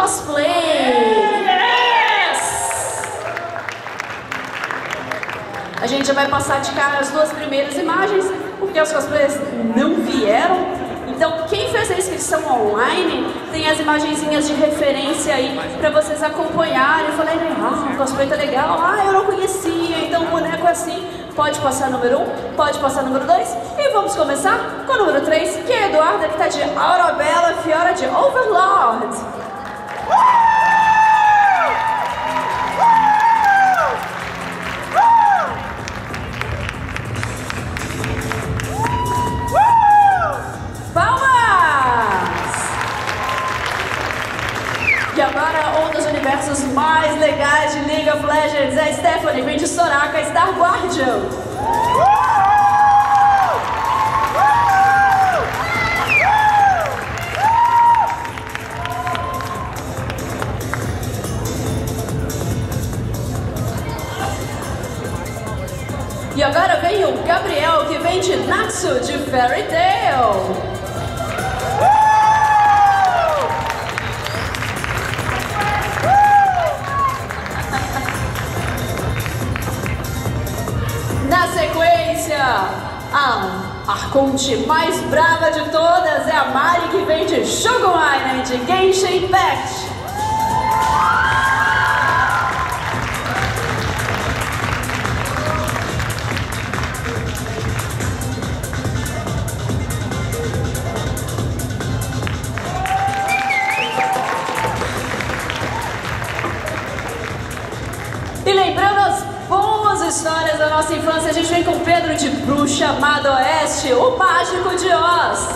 cosplay. A gente já vai passar de cara as duas primeiras imagens, porque os cosplayers não vieram. Então, quem fez a inscrição online tem as imagenzinhas de referência aí para vocês acompanharem. Eu falei, ah, o cosplay tá legal, ah, eu não conhecia, então o boneco é assim. Pode passar número 1, um, pode passar número 2 e vamos começar com o número 3, que é a Eduarda, que está de Aurabella Fiora de Overlord. Universos mais legais de League of Legends é Stephanie, vem de Soraka, Star Guardian. E agora vem o Gabriel, que vem de Natsu, de Fairy Tail. A Arconte mais brava de todas é a Mari que vem de Shogun Island, Genshin Impact. Bruxa chamado Oeste, o mágico de Oz.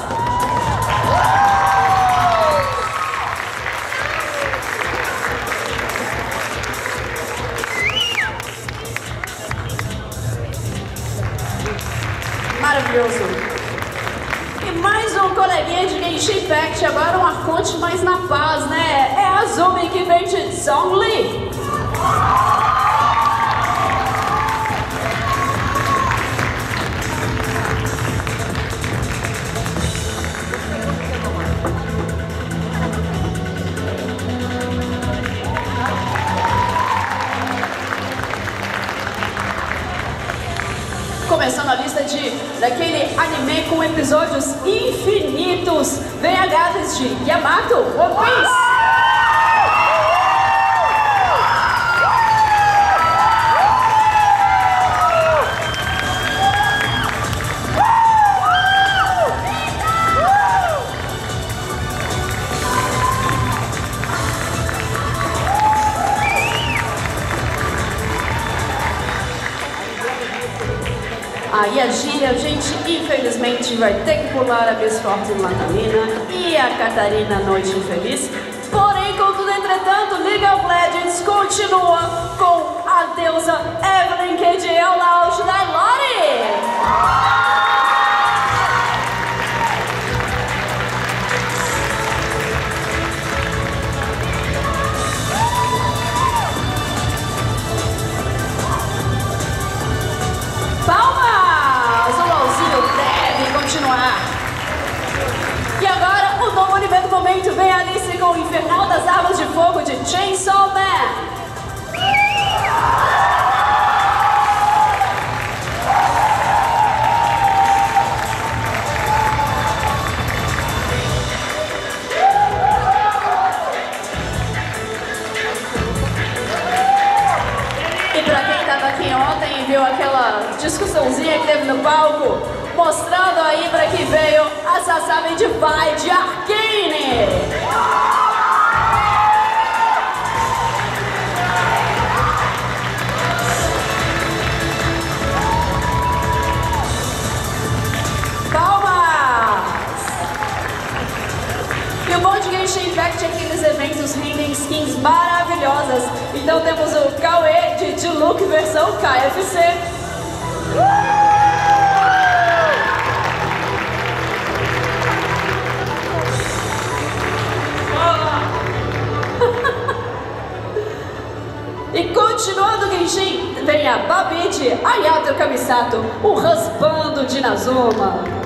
Maravilhoso. E mais um coleguinha de Genshin Impact, agora um arconte mais na paz, né? É a Zumi que vem de Zhongli. Com episódios infinitos. Vem a gatas de Yamato, One Piece. Vai ter que pular a Miss Fortune Natalina e a Catarina Noite Infeliz. Porém, contudo, entretanto, League of Legends continua com a Sasami de Pai de Arcane. De Impact que aqueles eventos rendem skins maravilhosas. Então temos o Cauê de Diluc versão KFC. Continuando Genshin, vem a Babi de Ayato Kamisato, o raspando de Nazuma.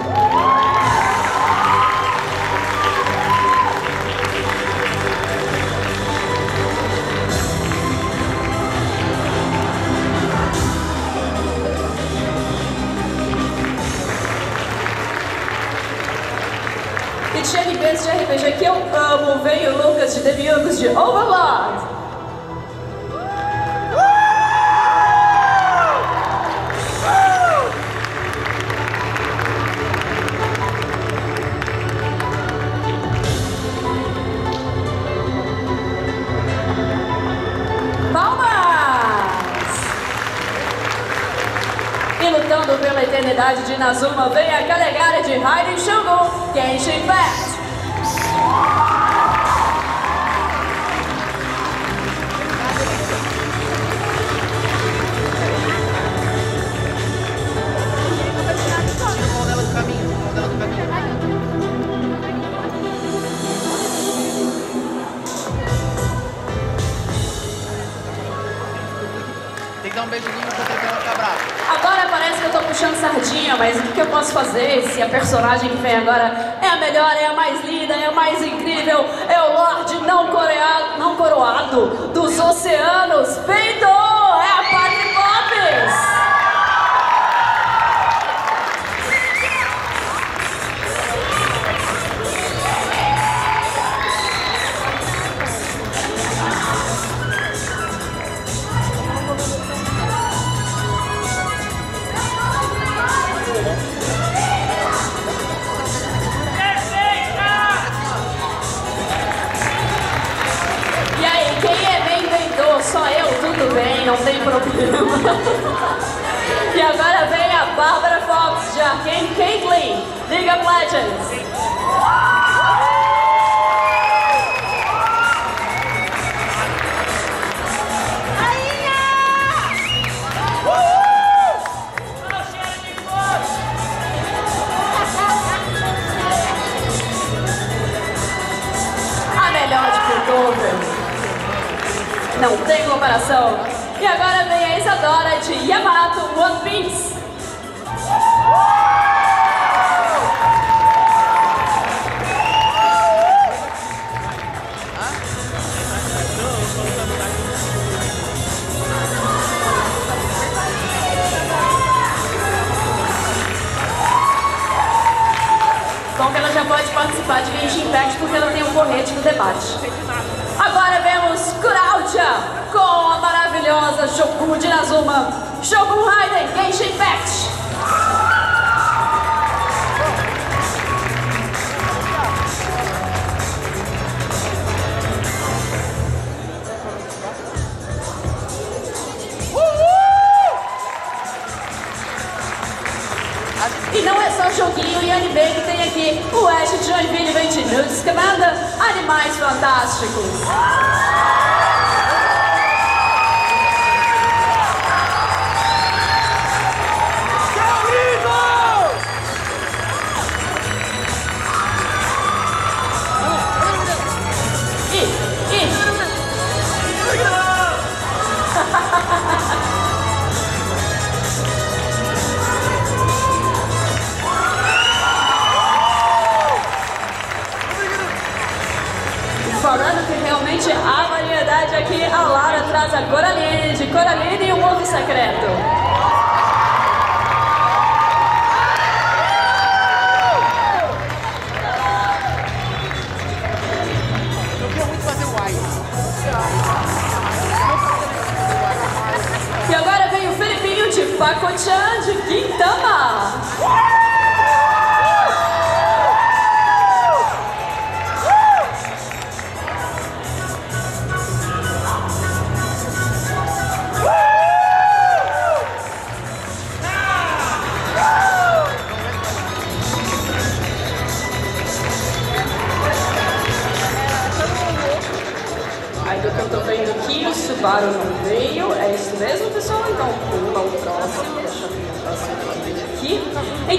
personagem que vem agora. É a melhor, é a mais linda, é a mais incrível, é o Lorde não, coreado, não coroado dos oceanos, Peitor! 아, 해줘요. então.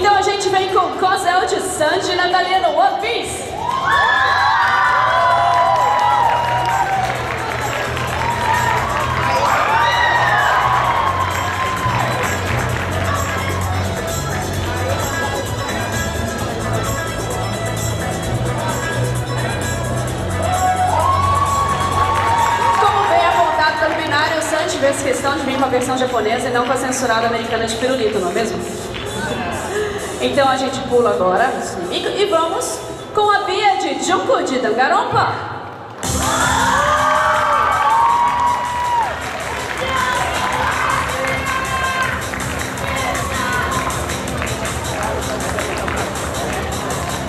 Então a gente vem com Cosel de Sanji e Natalia no One Piece. essa questão de vir com a versão japonesa e não com a censurada americana de pirulito, não é mesmo? Então a gente pula agora os é inimigos e vamos com a Bia de Junko de Dangarompa.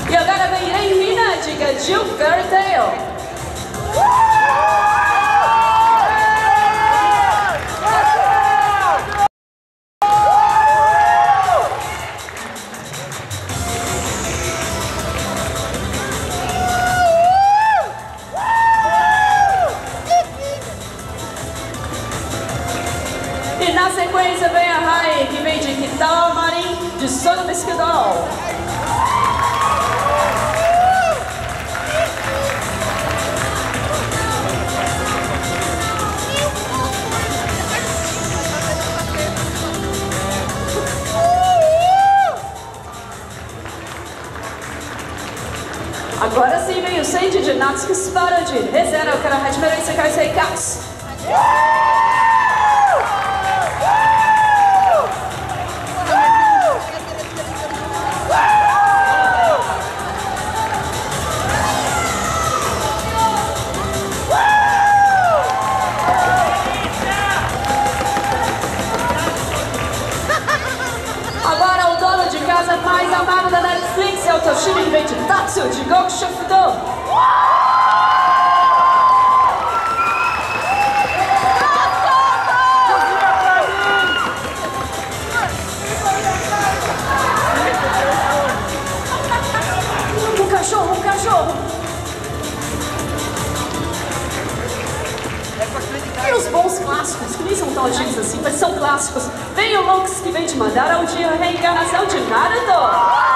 E agora vem a Irina de Gadil Fairy Tale. E na sequência vem a Rai, que vem de Kitamarin, de Sono Pesquidol. Agora sim vem o Sandy de Natsuki Spara de Rezero Karahajimero Isekai Seikatsu. Amado da Netflix é o que vem de Tatsu de Goku Shufudo. Um cachorro, um cachorro. E os bons clássicos, que nem são tão antigos assim, mas são clássicos. Vem o Lux que vem de mandar ao dia reencarnação de Naruto.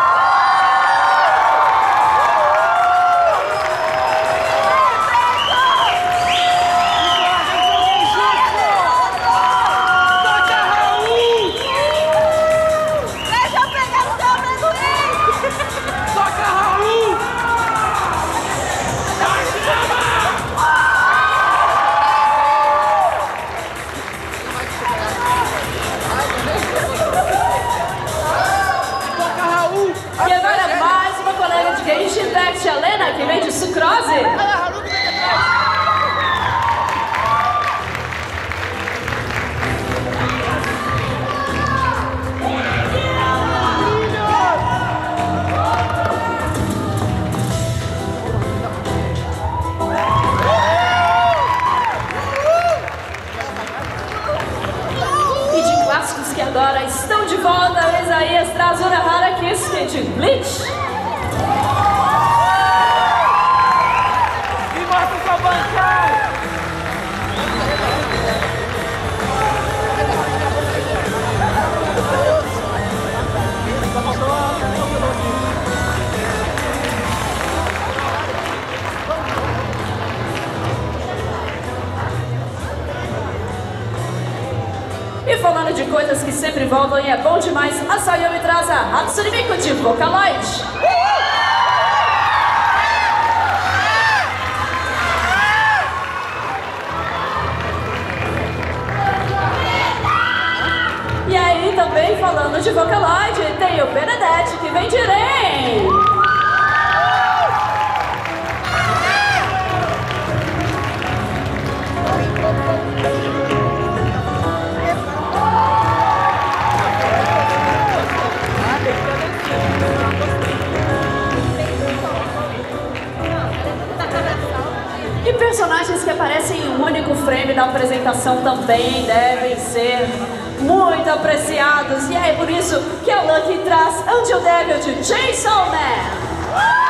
qualquer frame da apresentação também devem ser muito apreciados. E é por isso que a Lucky traz Until Devil de Chainsaw Man.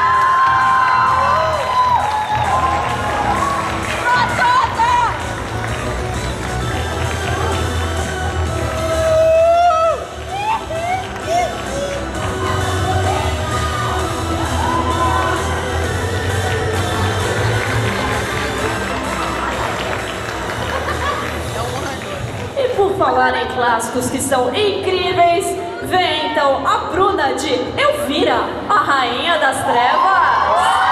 Falar em clássicos que são incríveis, vem então a Bruna de Elvira, a Rainha das Trevas.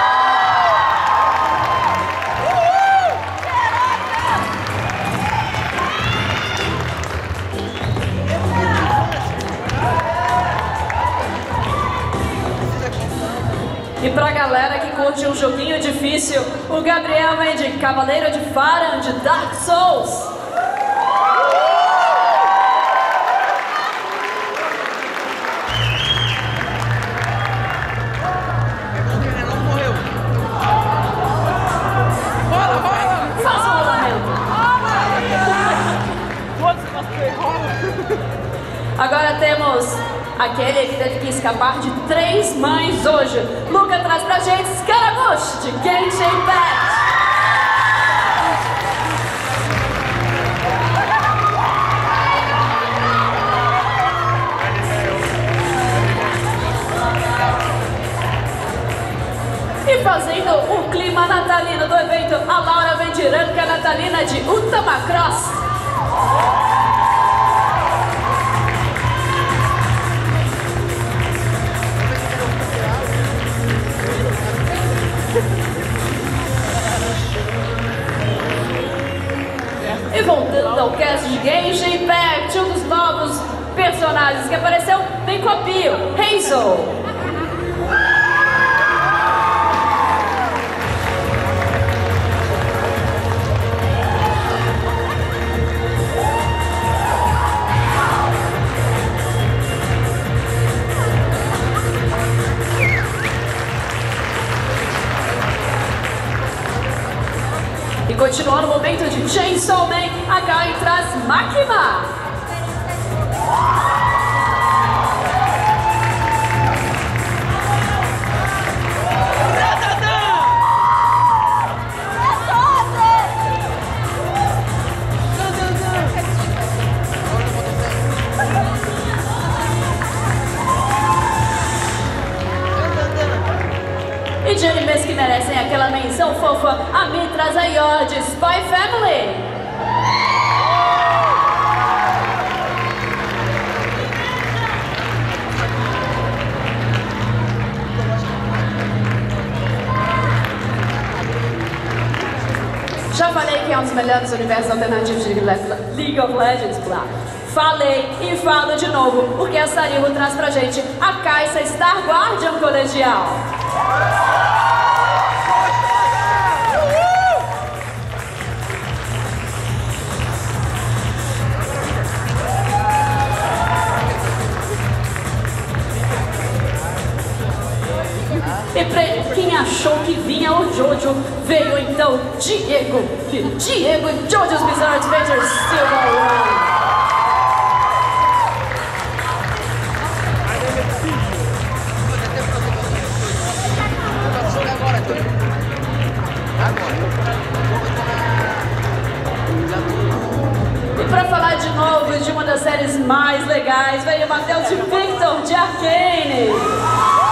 E pra galera que curte um joguinho difícil, o Gabriel vem de Cavaleiro de Faran de Dark Souls. Temos aquele que teve que escapar de três mães hoje. Luca traz pra gente Scaramush de Genshin Impact. E fazendo o clima natalino do evento, a Laura Vendirânica Natalina de Utamacross. Hazel. E continuando o momento de Chainsaw Man, a Kai traz Makima. Aquela menção fofa, a Mi traz a Yor de Spy Family. Já falei que é um dos melhores universos alternativos de Le- League of Legends, blá. Falei e falo de novo, porque a Sarivo traz pra gente a Caixa Star Guardian Colegial. E pra quem achou que vinha o Jojo, veio então Diego. Diego e Jojo's Bizarre Adventures Silver One. E pra falar de novo de uma das séries mais legais, veio o Matheus de Victor de Arcane.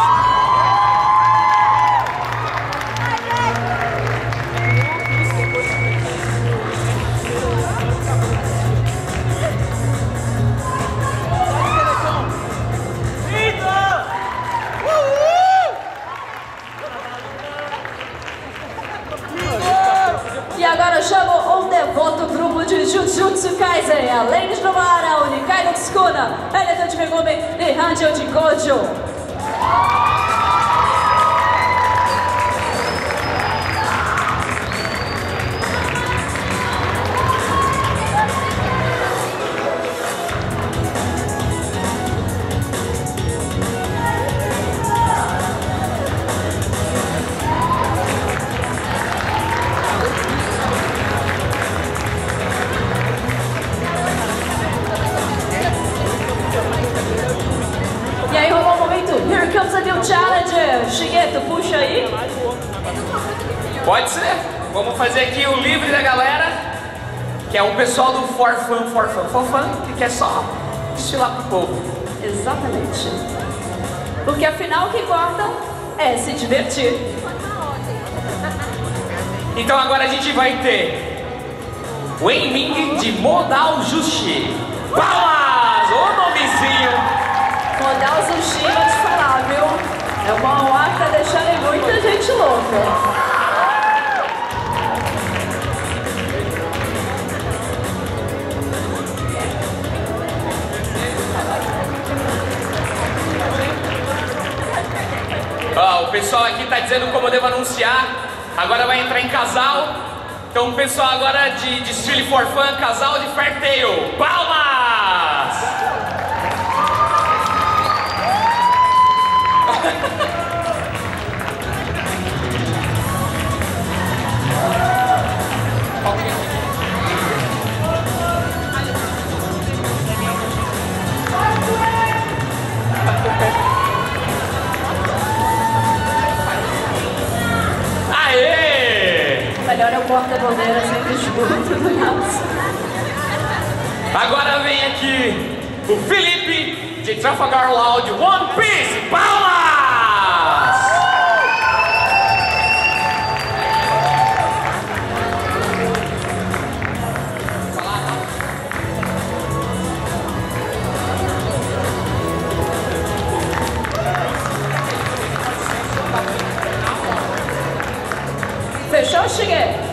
De Jujutsu Kaisen, além de Novara, Unikai no Tsukuna, Eleton de Megumi e Hanjo de Gojo. Que quer só estilar pro povo. Exatamente. Porque afinal o que importa é se divertir. Então agora a gente vai ter o Enming de Modal Jushi. Palmas! Ô nomezinho! Modal Sushi, vou te falar, viu? É uma honra que tá deixando muita gente louca. Pessoal aqui tá dizendo como eu devo anunciar. Agora vai entrar em casal. Então pessoal agora de Desfile for Fun, casal de Fairtail. Palmas! Brasileira sempre junto do nosso. Agora vem aqui o Felipe de Trafalgar de One Piece. Palmas!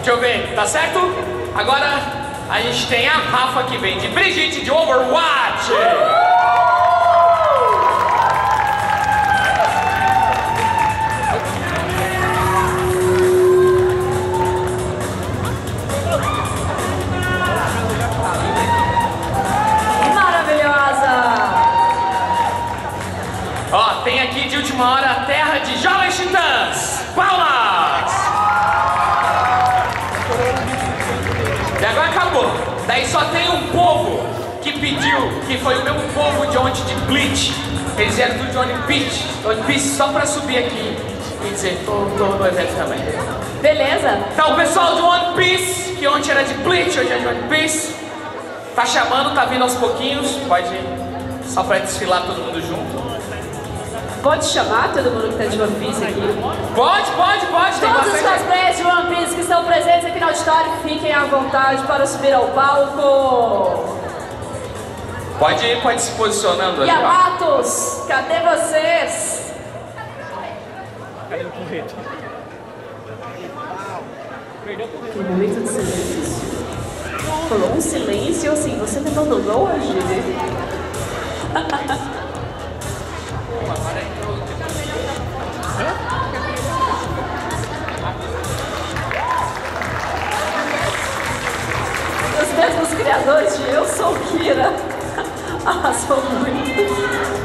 Deixa eu ver, tá certo? Agora a gente tem a Rafa que vem de Brigitte de Overwatch. Maravilhosa! Ó, tem aqui de última hora a terra de Jovens que foi o mesmo povo de ontem de Bleach. Eles vieram de One Piece, One Piece só pra subir aqui e dizer, tô, tô no evento também. Beleza? Então o pessoal de One Piece, que ontem era de Bleach, hoje é de One Piece, tá chamando, tá vindo aos pouquinhos, pode ir, só pra desfilar todo mundo junto. Pode chamar todo mundo que tá de One Piece aqui? Pode, pode, pode, Todos os cosplayers de One Piece que estão presentes aqui no auditório, fiquem à vontade para subir ao palco. Pode ir, pode ir se posicionando ali. Yamatos, cadê vocês? Que momento de silêncio. Rolou um silêncio assim, você tentou no longe? Os mesmos criadores de Eu Sou Kira arrasou muito.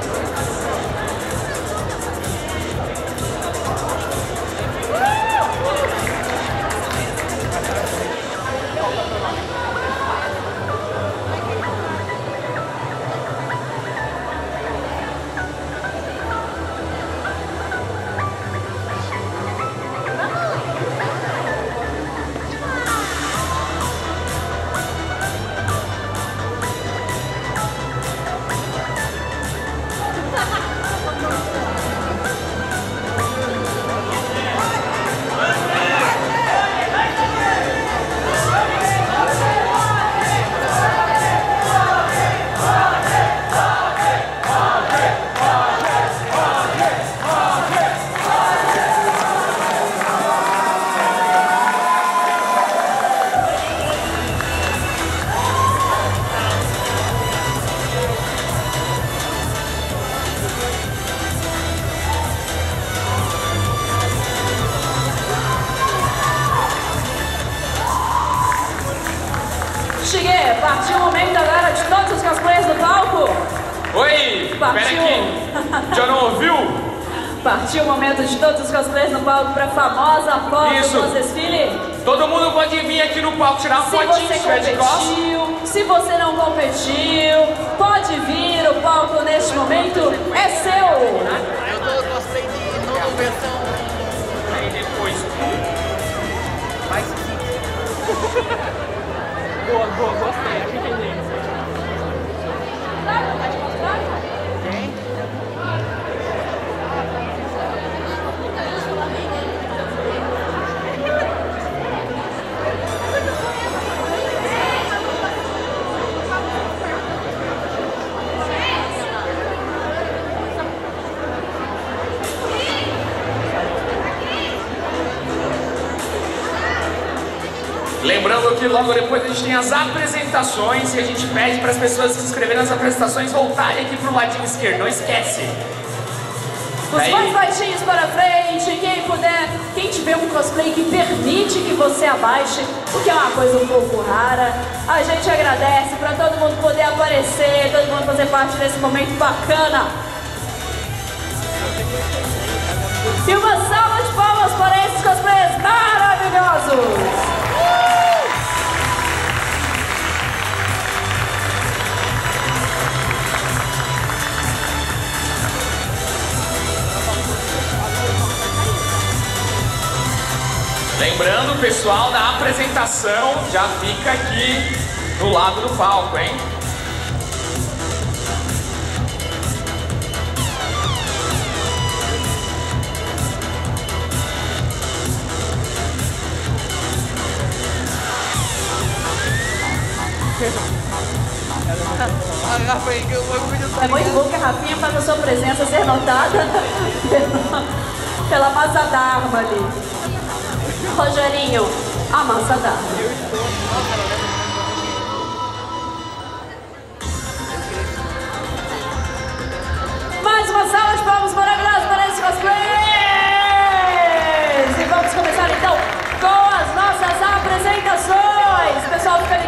Partiu o momento agora de todos os cosplayers do palco. Oi, Partiu. aqui. Já não ouviu? Partiu o momento de todos os cosplayers no palco para a famosa foto Isso. do desfile. Todo mundo pode vir aqui no palco tirar Se fotinha você tiver de costas. competiu, se você não competiu, pode vir, o palco neste momento é seu. Eu tô cosplay de nova versão Aí depois. mais ごごご歳 Lembrando que logo depois a gente tem as apresentações e a gente pede para as pessoas que se inscreverem nas apresentações voltarem aqui pro ladinho esquerdo. Não esquece. Os Aí. mais baixinhos para frente, quem puder, quem tiver um cosplay que permite que você abaixe, o que é uma coisa um pouco rara, a gente agradece para todo mundo poder aparecer, todo mundo fazer parte desse momento bacana. E uma salva de palmas para esses cosplayers maravilhosos! Lembrando, pessoal, da apresentação já fica aqui do lado do palco, hein? É muito bom que a Rafinha faz a sua presença ser notada pela massa d'arma ali. Rogerinho, amassa dá. Mais uma sala de palmas maravilhosa para esse cosplay! E vamos começar então com as nossas apresentações. Pessoal, fica ligado.